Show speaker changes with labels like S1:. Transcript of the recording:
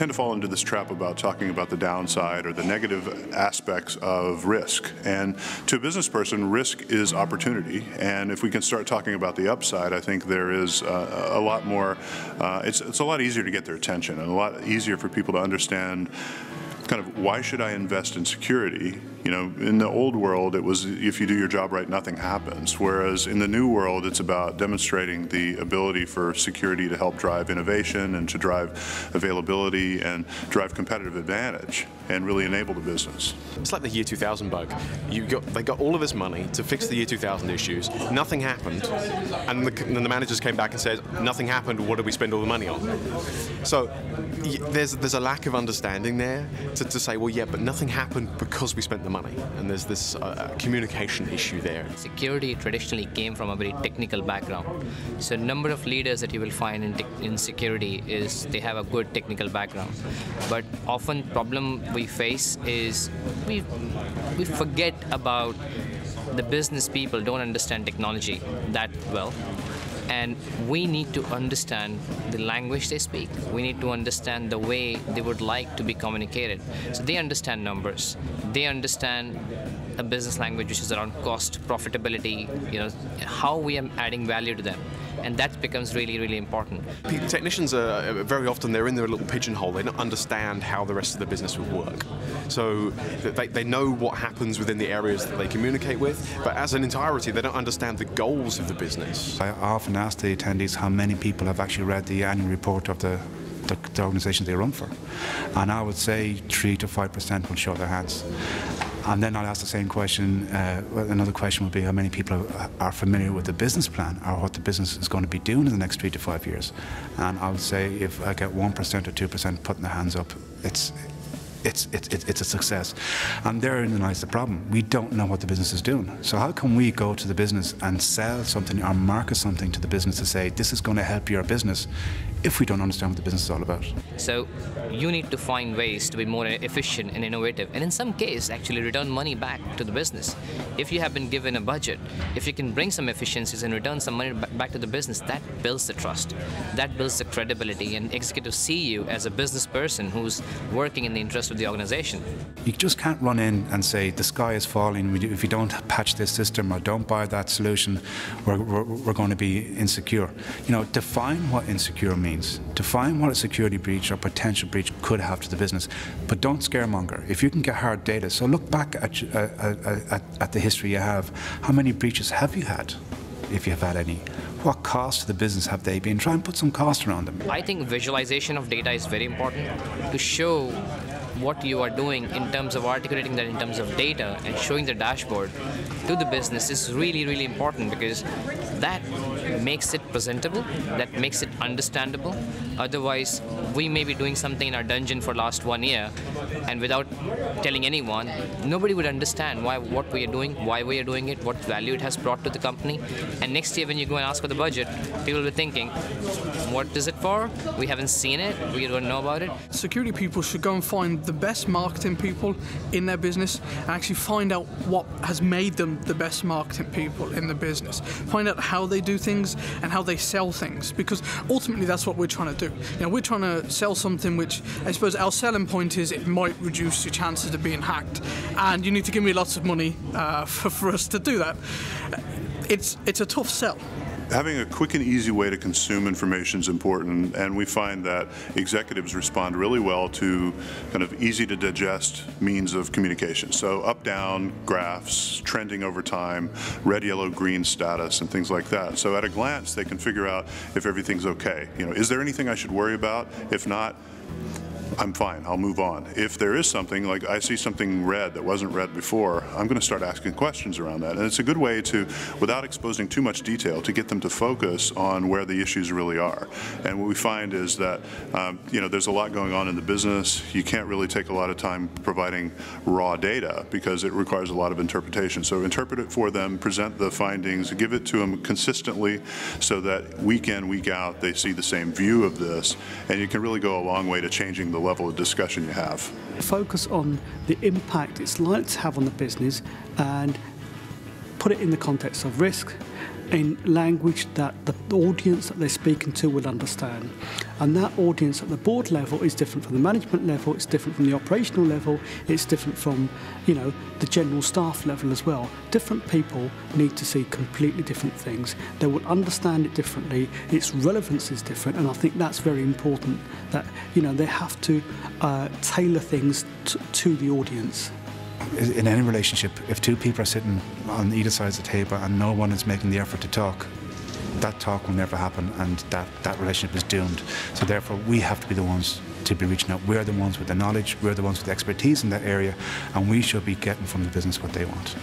S1: tend to fall into this trap about talking about the downside or the negative aspects of risk. And to a business person, risk is opportunity. And if we can start talking about the upside, I think there is uh, a lot more, uh, it's, it's a lot easier to get their attention and a lot easier for people to understand kind of why should I invest in security? You know, in the old world, it was if you do your job right, nothing happens. Whereas in the new world, it's about demonstrating the ability for security to help drive innovation and to drive availability and drive competitive advantage and really enable the business.
S2: It's like the year 2000 bug. You got, they got all of this money to fix the year 2000 issues. Nothing happened, and the, the managers came back and said, "Nothing happened. What did we spend all the money on?" So there's there's a lack of understanding there to, to say, well, yeah, but nothing happened because we spent the money, and there's this uh, communication issue there.
S3: Security traditionally came from a very technical background, so number of leaders that you will find in, in security is they have a good technical background, but often problem we face is we we forget about the business people don't understand technology that well and we need to understand the language they speak. We need to understand the way they would like to be communicated. So they understand numbers. They understand a business language which is around cost, profitability, you know, how we are adding value to them and that becomes really, really important.
S2: Technicians are uh, very often they're in their little pigeonhole. They don't understand how the rest of the business would work. So they, they know what happens within the areas that they communicate with, but as an entirety, they don't understand the goals of the business.
S4: I often ask the attendees how many people have actually read the annual report of the the, the organisation they run for. And I would say 3 to 5% will show their hands. And then I'll ask the same question. Uh, another question would be how many people are, are, familiar with the business plan or what the business is going to be doing in the next three to five years. And I would say if I get 1% or 2% putting their hands up, it's it's, it's, it's a success. And therein lies the problem. We don't know what the business is doing. So how can we go to the business and sell something or market something to the business to say, this is going to help your business if we don't understand what the business is all about?
S3: So you need to find ways to be more efficient and innovative. And in some case, actually return money back to the business. If you have been given a budget, if you can bring some efficiencies and return some money back to the business, that builds the trust. That builds the credibility. And executives see you as a business person who's working in the interest of the organization.
S4: You just can't run in and say the sky is falling. If you don't patch this system or don't buy that solution, we're, we're, we're going to be insecure. You know, define what insecure means. Define what a security breach or potential breach could have to the business, but don't scaremonger. If you can get hard data, so look back at, uh, uh at, at the history you have. How many breaches have you had? if you've had any. What cost to the business have they been? Try and put some cost around them.
S3: I think visualization of data is very important to show what you are doing in terms of articulating that in terms of data and showing the dashboard to the business is really, really important because that makes it presentable, that makes it understandable. Otherwise, we may be doing something in our dungeon for last one year, and without telling anyone, nobody would understand why what we are doing, why we are doing it, what value it has brought to the company. And next year, when you go and ask for the budget, people will be thinking, what is it for? We haven't seen it. We don't know about it.
S5: Security people should go and find the best marketing people in their business and actually find out what has made them the best marketing people in the business. Find out how they do things and how they sell things because ultimately that's what we're trying to do. You know, we're trying to sell something which I suppose our selling point is it might reduce your chances of being hacked and you need to give me lots of money uh, for, for us to do that. It's, it's a tough sell
S1: having a quick and easy way to consume information is important, and we find that executives respond really well to kind of easy to digest means of communication. So up, down, graphs, trending over time, red, yellow, green status, and things like that. So at a glance, they can figure out if everything's okay. You know, is there anything I should worry about? If not, I'm fine, I'll move on. If there is something, like I see something red that wasn't red before, I'm going to start asking questions around that. And it's a good way to, without exposing too much detail, to get them to focus on where the issues really are. And what we find is that, um, you know, there's a lot going on in the business. You can't really take a lot of time providing raw data because it requires a lot of interpretation. So interpret it for them, present the findings, give it to them consistently so that week in, week out, they see the same view of this. And you can really go a long way to changing the level of discussion you have.
S6: Focus on the impact it's likely to have on the business and put it in the context of risk in language that the audience that they're speaking to will understand. And that audience at the board level is different from the management level, it's different from the operational level, it's different from, you know, the general staff level as well. Different people need to see completely different things. They will understand it differently, its relevance is different, and I think that's very important that, you know, they have to uh, tailor things to the audience
S4: in any relationship, if two people are sitting on either side of the table and no one is making the effort to talk, that talk will never happen and that, that relationship is doomed. So therefore we have to be the ones to be reaching out. We're the ones with the knowledge, we're the ones with the expertise in that area and we should be getting from the business what they want.